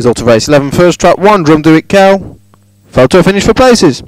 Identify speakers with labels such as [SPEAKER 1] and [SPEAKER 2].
[SPEAKER 1] Result of race 11, first trap 1, Drum Do It Cow. Photo finish for places.